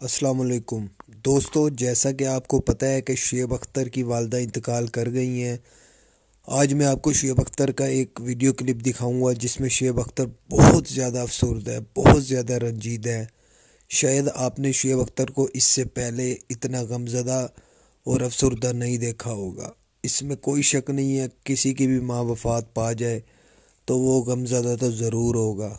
السلام علیکم۔ دوستو، جیسا کہ آپ کو پتہ ہے کہ شعیب اختر کی والدہ انتقال کر گئی ہیں۔ آج میں آپ کو شعیب اختر کا ایک ویڈیو کلپ دکھاؤں گا، جس میں شعیب اختر بہت زیادہ افسردہ ہے، بہت زیادہ رنجید ہے۔ شاید آپ نے شعیب اختر کو اس سے پہلے اتنا غمزدہ اور افسردہ نہیں دیکھا ہوگا۔ اس میں کوئی شک نہیں ہے، کسی کی بھی ماں وفات پا جائے تو وہ غمزدہ تو ضرور ہوگا۔